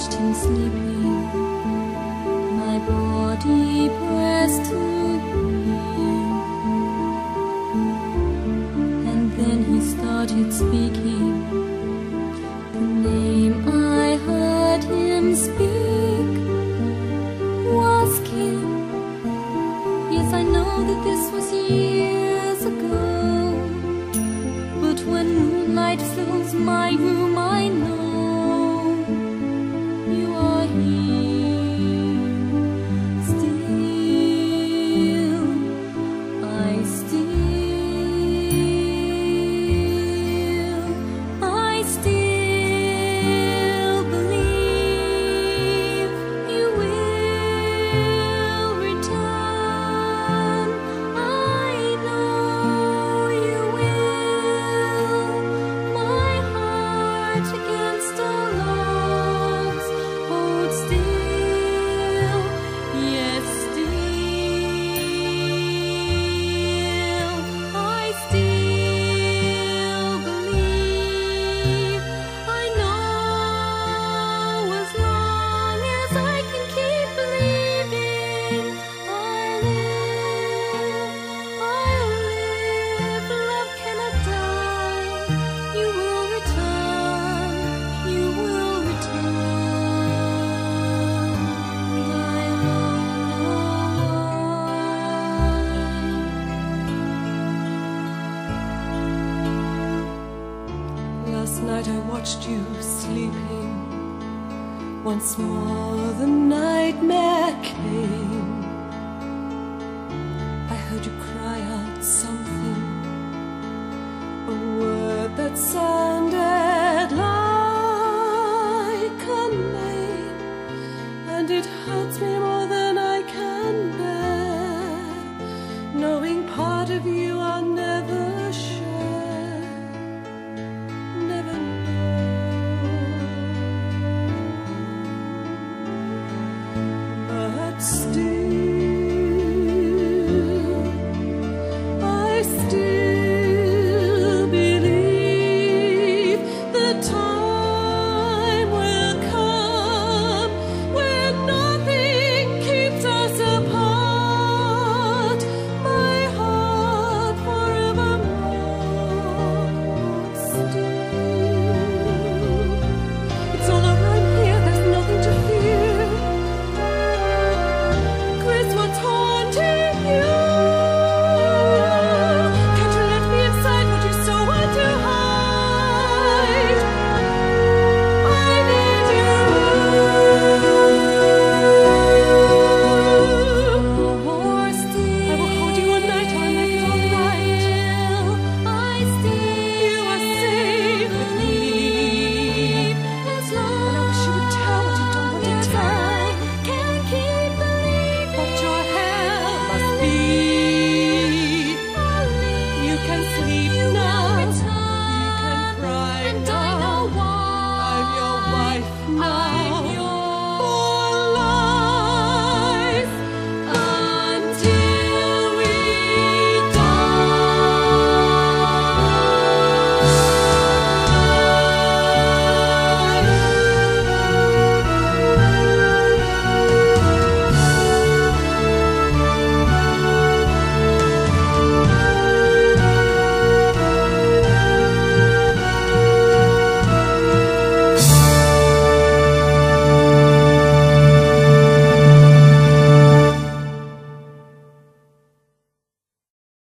watched him sleeping, my body pressed to him. And then he started speaking. The name I heard him speak was Kim. Yes, I know that this was years night I watched you sleeping. Once more the nightmare came. I heard you cry out something. A word that sounded like a name. And it hurts me more than I can bear. Knowing part of you I never